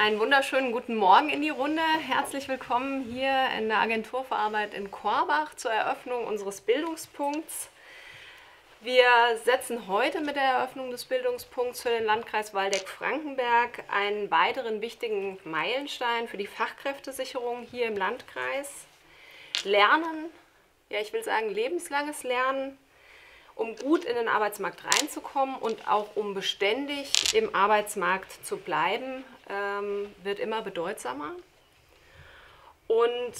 Einen wunderschönen guten Morgen in die Runde. Herzlich willkommen hier in der Agentur für Arbeit in Korbach zur Eröffnung unseres Bildungspunkts. Wir setzen heute mit der Eröffnung des Bildungspunkts für den Landkreis Waldeck-Frankenberg einen weiteren wichtigen Meilenstein für die Fachkräftesicherung hier im Landkreis. Lernen, ja ich will sagen lebenslanges Lernen, um gut in den Arbeitsmarkt reinzukommen und auch um beständig im Arbeitsmarkt zu bleiben, ähm, wird immer bedeutsamer. Und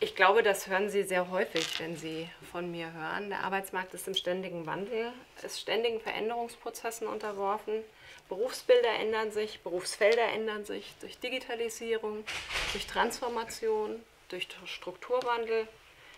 ich glaube, das hören Sie sehr häufig, wenn Sie von mir hören. Der Arbeitsmarkt ist im ständigen Wandel, ist ständigen Veränderungsprozessen unterworfen. Berufsbilder ändern sich, Berufsfelder ändern sich durch Digitalisierung, durch Transformation, durch Strukturwandel,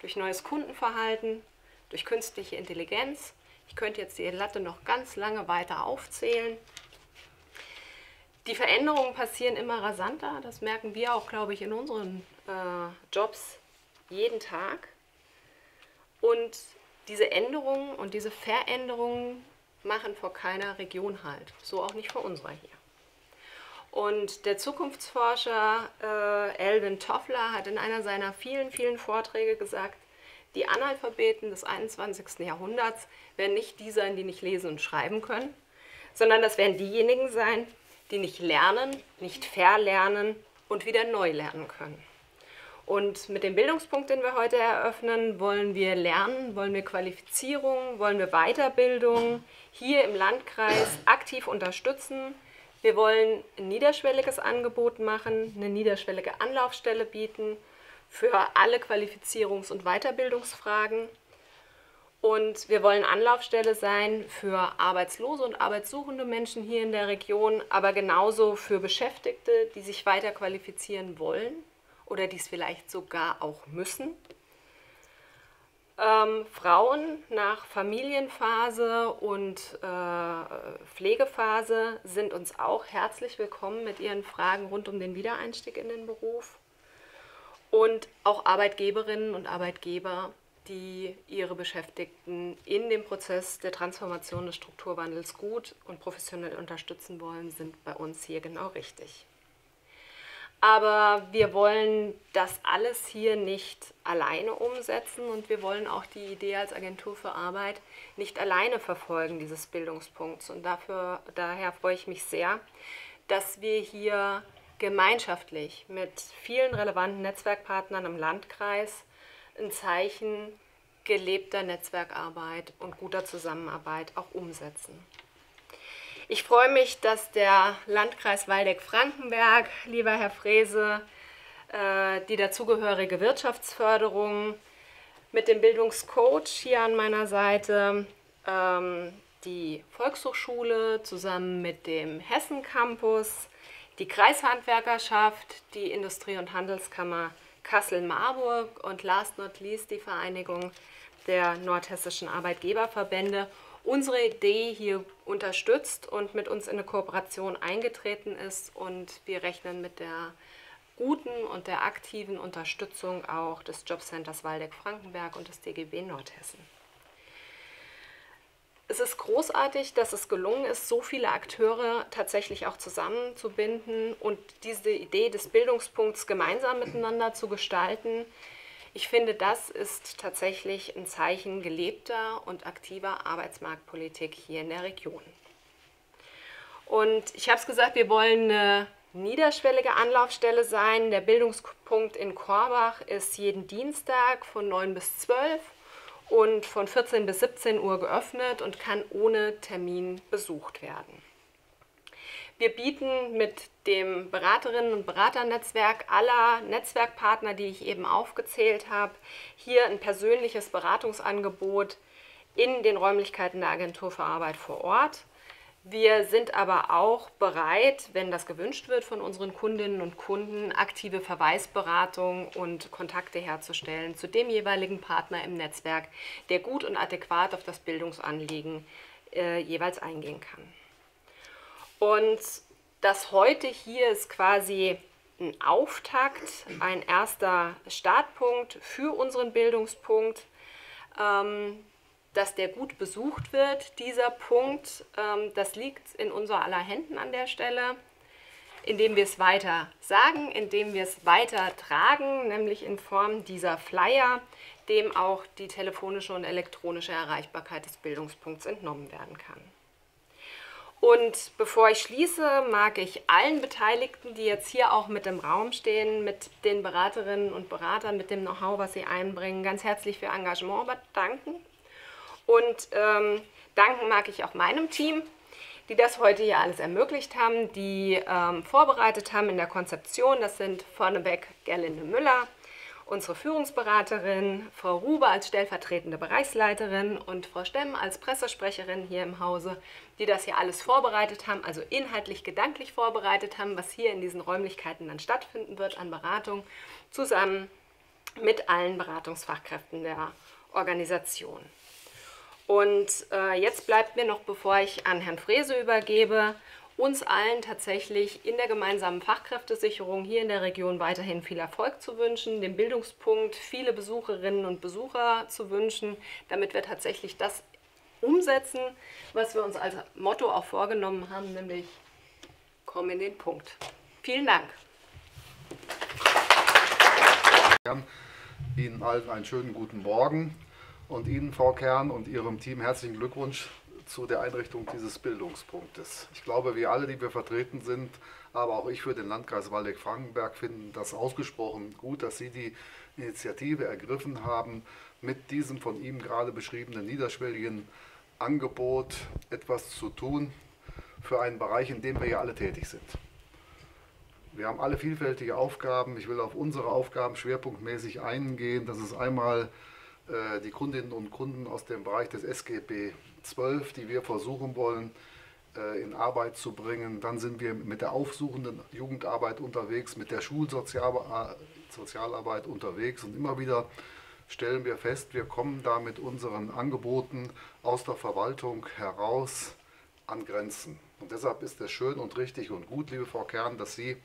durch neues Kundenverhalten, durch künstliche Intelligenz. Ich könnte jetzt die Latte noch ganz lange weiter aufzählen. Die Veränderungen passieren immer rasanter. Das merken wir auch, glaube ich, in unseren äh, Jobs jeden Tag. Und diese Änderungen und diese Veränderungen machen vor keiner Region halt. So auch nicht vor unserer hier. Und der Zukunftsforscher äh, Elvin Toffler hat in einer seiner vielen, vielen Vorträge gesagt, die Analphabeten des 21. Jahrhunderts werden nicht die sein, die nicht lesen und schreiben können, sondern das werden diejenigen sein, die nicht lernen, nicht verlernen und wieder neu lernen können. Und mit dem Bildungspunkt, den wir heute eröffnen, wollen wir lernen, wollen wir Qualifizierung, wollen wir Weiterbildung hier im Landkreis aktiv unterstützen. Wir wollen ein niederschwelliges Angebot machen, eine niederschwellige Anlaufstelle bieten für alle Qualifizierungs- und Weiterbildungsfragen. Und wir wollen Anlaufstelle sein für arbeitslose und arbeitssuchende Menschen hier in der Region, aber genauso für Beschäftigte, die sich weiter qualifizieren wollen oder die es vielleicht sogar auch müssen. Ähm, Frauen nach Familienphase und äh, Pflegephase sind uns auch herzlich willkommen mit ihren Fragen rund um den Wiedereinstieg in den Beruf und auch Arbeitgeberinnen und Arbeitgeber, die ihre Beschäftigten in dem Prozess der Transformation des Strukturwandels gut und professionell unterstützen wollen, sind bei uns hier genau richtig. Aber wir wollen das alles hier nicht alleine umsetzen und wir wollen auch die Idee als Agentur für Arbeit nicht alleine verfolgen, dieses Bildungspunkts. Und dafür, daher freue ich mich sehr, dass wir hier gemeinschaftlich mit vielen relevanten Netzwerkpartnern im Landkreis ein Zeichen gelebter Netzwerkarbeit und guter Zusammenarbeit auch umsetzen. Ich freue mich, dass der Landkreis Waldeck-Frankenberg, lieber Herr Frese, äh, die dazugehörige Wirtschaftsförderung mit dem Bildungscoach hier an meiner Seite, ähm, die Volkshochschule zusammen mit dem Hessen Campus, die Kreishandwerkerschaft, die Industrie- und Handelskammer Kassel-Marburg und last not least die Vereinigung der nordhessischen Arbeitgeberverbände unsere Idee hier unterstützt und mit uns in eine Kooperation eingetreten ist und wir rechnen mit der guten und der aktiven Unterstützung auch des Jobcenters Waldeck-Frankenberg und des DGB Nordhessen. Es ist großartig, dass es gelungen ist, so viele Akteure tatsächlich auch zusammenzubinden und diese Idee des Bildungspunkts gemeinsam miteinander zu gestalten. Ich finde, das ist tatsächlich ein Zeichen gelebter und aktiver Arbeitsmarktpolitik hier in der Region. Und ich habe es gesagt, wir wollen eine niederschwellige Anlaufstelle sein. Der Bildungspunkt in Korbach ist jeden Dienstag von 9 bis 12 und von 14 bis 17 Uhr geöffnet und kann ohne Termin besucht werden. Wir bieten mit dem Beraterinnen- und Beraternetzwerk aller Netzwerkpartner, die ich eben aufgezählt habe, hier ein persönliches Beratungsangebot in den Räumlichkeiten der Agentur für Arbeit vor Ort. Wir sind aber auch bereit, wenn das gewünscht wird von unseren Kundinnen und Kunden, aktive Verweisberatung und Kontakte herzustellen zu dem jeweiligen Partner im Netzwerk, der gut und adäquat auf das Bildungsanliegen äh, jeweils eingehen kann. Und das heute hier ist quasi ein Auftakt, ein erster Startpunkt für unseren Bildungspunkt. Ähm, dass der gut besucht wird, dieser Punkt, ähm, das liegt in unser aller Händen an der Stelle. indem wir es weiter sagen, indem wir es weiter tragen, nämlich in Form dieser Flyer, dem auch die telefonische und elektronische Erreichbarkeit des Bildungspunkts entnommen werden kann. Und bevor ich schließe, mag ich allen Beteiligten, die jetzt hier auch mit im Raum stehen, mit den Beraterinnen und Beratern, mit dem Know-how, was sie einbringen, ganz herzlich für Engagement danken. Und ähm, danken mag ich auch meinem Team, die das heute hier alles ermöglicht haben, die ähm, vorbereitet haben in der Konzeption. Das sind vorneweg Gerlinde Müller, unsere Führungsberaterin, Frau Ruber als stellvertretende Bereichsleiterin und Frau Stemm als Pressesprecherin hier im Hause, die das hier alles vorbereitet haben, also inhaltlich, gedanklich vorbereitet haben, was hier in diesen Räumlichkeiten dann stattfinden wird an Beratung, zusammen mit allen Beratungsfachkräften der Organisation. Und äh, jetzt bleibt mir noch, bevor ich an Herrn Frese übergebe, uns allen tatsächlich in der gemeinsamen Fachkräftesicherung hier in der Region weiterhin viel Erfolg zu wünschen, dem Bildungspunkt viele Besucherinnen und Besucher zu wünschen, damit wir tatsächlich das umsetzen, was wir uns als Motto auch vorgenommen haben, nämlich komm in den Punkt. Vielen Dank. Ihnen allen einen schönen guten Morgen und Ihnen, Frau Kern, und Ihrem Team herzlichen Glückwunsch zu der Einrichtung dieses Bildungspunktes. Ich glaube, wir alle, die wir vertreten sind, aber auch ich für den Landkreis Waldeck-Frankenberg finden das ausgesprochen gut, dass Sie die Initiative ergriffen haben, mit diesem von ihm gerade beschriebenen niederschwelligen Angebot etwas zu tun für einen Bereich, in dem wir ja alle tätig sind. Wir haben alle vielfältige Aufgaben. Ich will auf unsere Aufgaben schwerpunktmäßig eingehen. Das ist einmal die Kundinnen und Kunden aus dem Bereich des SGB 12, die wir versuchen wollen äh, in Arbeit zu bringen. Dann sind wir mit der aufsuchenden Jugendarbeit unterwegs, mit der Schulsozialarbeit unterwegs und immer wieder stellen wir fest, wir kommen da mit unseren Angeboten aus der Verwaltung heraus an Grenzen. Und deshalb ist es schön und richtig und gut, liebe Frau Kern, dass Sie äh,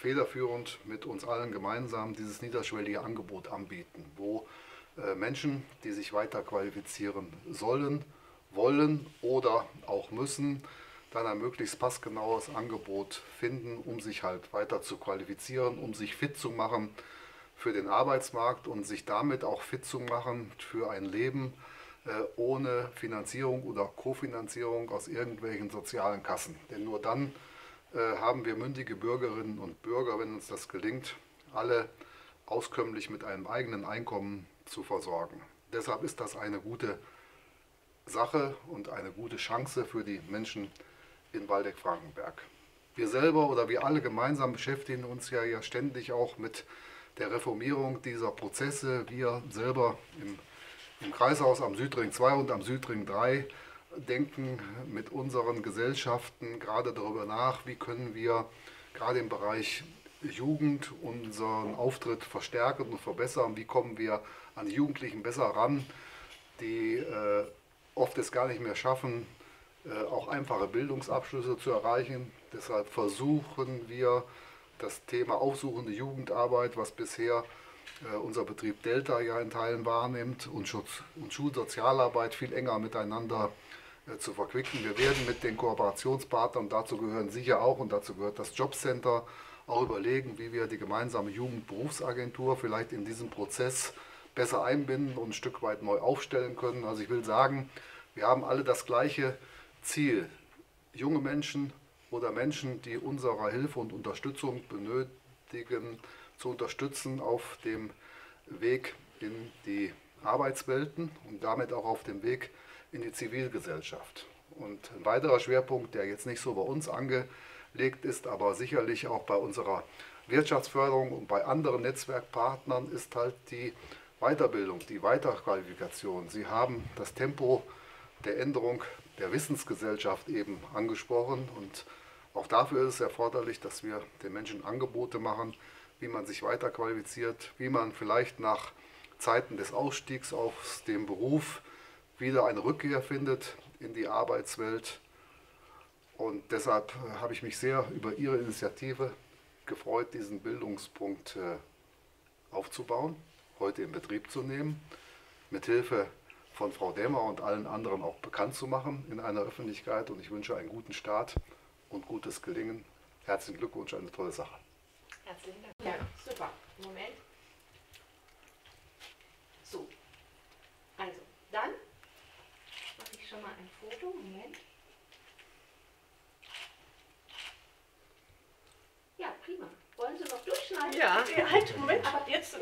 federführend mit uns allen gemeinsam dieses niederschwellige Angebot anbieten, wo äh, Menschen, die sich weiter qualifizieren sollen, wollen oder auch müssen, dann ein möglichst passgenaues Angebot finden, um sich halt weiter zu qualifizieren, um sich fit zu machen für den Arbeitsmarkt und sich damit auch fit zu machen für ein Leben äh, ohne Finanzierung oder Kofinanzierung aus irgendwelchen sozialen Kassen. Denn nur dann haben wir mündige Bürgerinnen und Bürger, wenn uns das gelingt, alle auskömmlich mit einem eigenen Einkommen zu versorgen. Deshalb ist das eine gute Sache und eine gute Chance für die Menschen in Waldeck-Frankenberg. Wir selber oder wir alle gemeinsam beschäftigen uns ja, ja ständig auch mit der Reformierung dieser Prozesse. Wir selber im, im Kreishaus am Südring 2 und am Südring 3 denken mit unseren Gesellschaften gerade darüber nach, wie können wir gerade im Bereich Jugend unseren Auftritt verstärken und verbessern, wie kommen wir an die Jugendlichen besser ran, die äh, oft es gar nicht mehr schaffen, äh, auch einfache Bildungsabschlüsse zu erreichen. Deshalb versuchen wir das Thema aufsuchende Jugendarbeit, was bisher äh, unser Betrieb Delta ja in Teilen wahrnimmt, und, Schutz, und Schulsozialarbeit viel enger miteinander äh, zu verquicken. Wir werden mit den Kooperationspartnern, dazu gehören sicher auch und dazu gehört das Jobcenter, auch überlegen, wie wir die gemeinsame Jugendberufsagentur vielleicht in diesem Prozess besser einbinden und ein Stück weit neu aufstellen können. Also ich will sagen, wir haben alle das gleiche Ziel. Junge Menschen oder Menschen, die unserer Hilfe und Unterstützung benötigen, zu unterstützen auf dem Weg in die Arbeitswelten und damit auch auf dem Weg in die Zivilgesellschaft. Und ein weiterer Schwerpunkt, der jetzt nicht so bei uns angelegt ist, aber sicherlich auch bei unserer Wirtschaftsförderung und bei anderen Netzwerkpartnern, ist halt die Weiterbildung, die Weiterqualifikation. Sie haben das Tempo der Änderung der Wissensgesellschaft eben angesprochen und auch dafür ist es erforderlich, dass wir den Menschen Angebote machen, wie man sich weiterqualifiziert, wie man vielleicht nach Zeiten des Ausstiegs aus dem Beruf wieder eine Rückkehr findet in die Arbeitswelt. Und deshalb habe ich mich sehr über Ihre Initiative gefreut, diesen Bildungspunkt äh, aufzubauen heute in Betrieb zu nehmen, mit Hilfe von Frau Dämmer und allen anderen auch bekannt zu machen in einer Öffentlichkeit. Und ich wünsche einen guten Start und gutes Gelingen herzlichen Glückwunsch, eine tolle Sache. Herzlichen Dank. Ja, super. Moment. So. Also, dann mal ein Foto. Moment. Ja, prima. Wollen Sie noch durchschneiden? Ja. Halt, Moment, aber jetzt